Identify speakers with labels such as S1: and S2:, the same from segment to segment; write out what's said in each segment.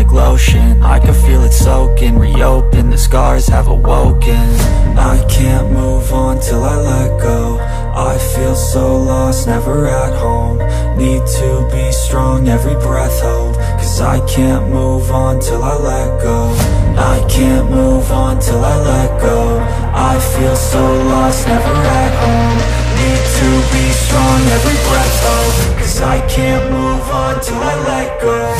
S1: like lotion. I can feel it soaking, reopen, the scars have awoken. I can't move on till I let go. I feel so lost, never at home. Need to be strong, every breath hold. Cause I can't move on till I let go. I can't move on till I let go. I feel so lost, never at home. Need to be strong, every breath hold. Cause I can't move on till I let go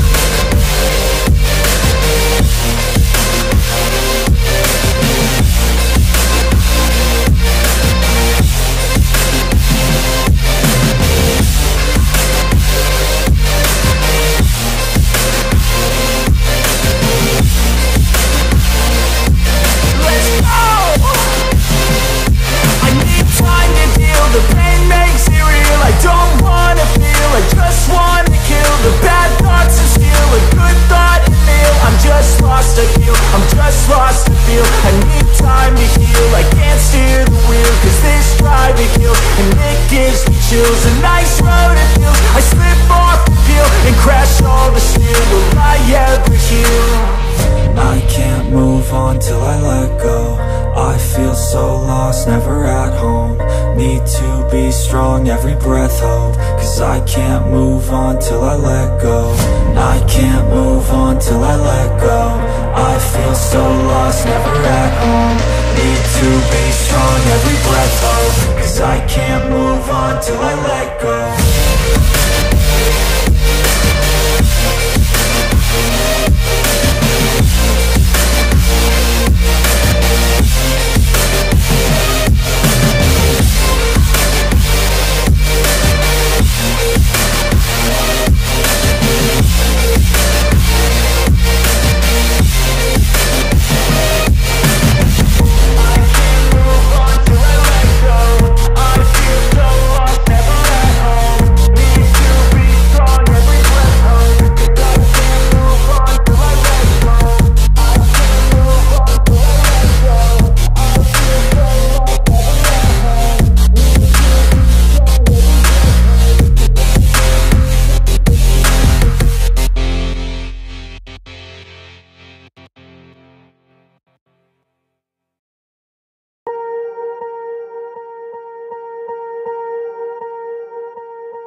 S2: chills A nice road it feels, I slip off the peel And crash all the steel, will I ever heal?
S1: I can't move on till I let go. I feel so lost, never at home. Need to be strong, every breath hold. Cause I can't move on till I let go. I can't move on till I let go. I feel so lost, never at home. Need to be strong, every breath hold. Cause I can't till I let go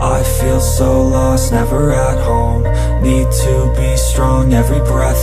S1: I feel so lost, never at home. Need to be strong, every breath